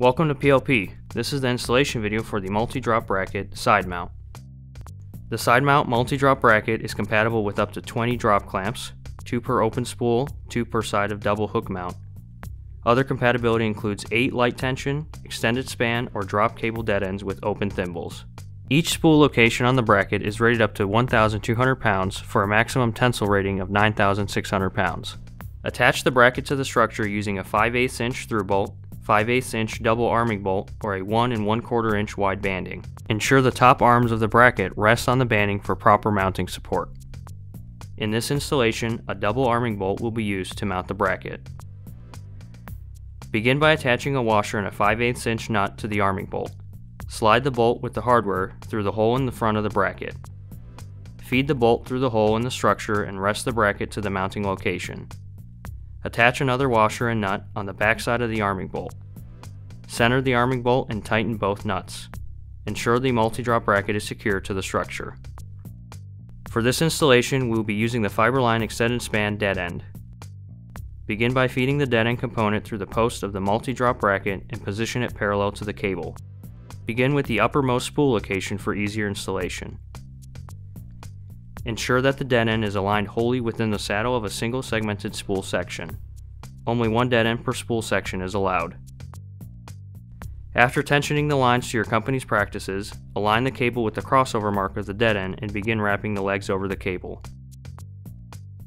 Welcome to PLP. This is the installation video for the multi-drop bracket side mount. The side mount multi-drop bracket is compatible with up to 20 drop clamps, 2 per open spool, 2 per side of double hook mount. Other compatibility includes 8 light tension, extended span, or drop cable dead ends with open thimbles. Each spool location on the bracket is rated up to 1,200 pounds for a maximum tensile rating of 9,600 pounds. Attach the bracket to the structure using a 5 8 inch through bolt 5 8 inch double arming bolt, or a 1 and 1 4 inch wide banding. Ensure the top arms of the bracket rest on the banding for proper mounting support. In this installation, a double arming bolt will be used to mount the bracket. Begin by attaching a washer and a 5 8 inch nut to the arming bolt. Slide the bolt with the hardware through the hole in the front of the bracket. Feed the bolt through the hole in the structure and rest the bracket to the mounting location. Attach another washer and nut on the back side of the arming bolt. Center the arming bolt and tighten both nuts. Ensure the multi-drop bracket is secure to the structure. For this installation, we will be using the FIBERLIGN extended span dead end. Begin by feeding the dead end component through the post of the multi-drop bracket and position it parallel to the cable. Begin with the uppermost spool location for easier installation. Ensure that the dead end is aligned wholly within the saddle of a single segmented spool section. Only one dead end per spool section is allowed. After tensioning the lines to your company's practices, align the cable with the crossover mark of the dead end and begin wrapping the legs over the cable.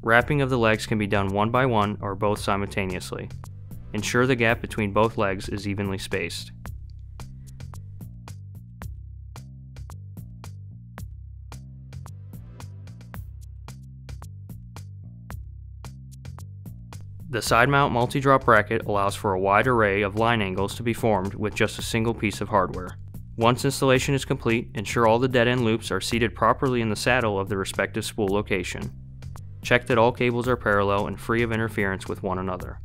Wrapping of the legs can be done one by one or both simultaneously. Ensure the gap between both legs is evenly spaced. The side mount multi-drop bracket allows for a wide array of line angles to be formed with just a single piece of hardware. Once installation is complete, ensure all the dead end loops are seated properly in the saddle of the respective spool location. Check that all cables are parallel and free of interference with one another.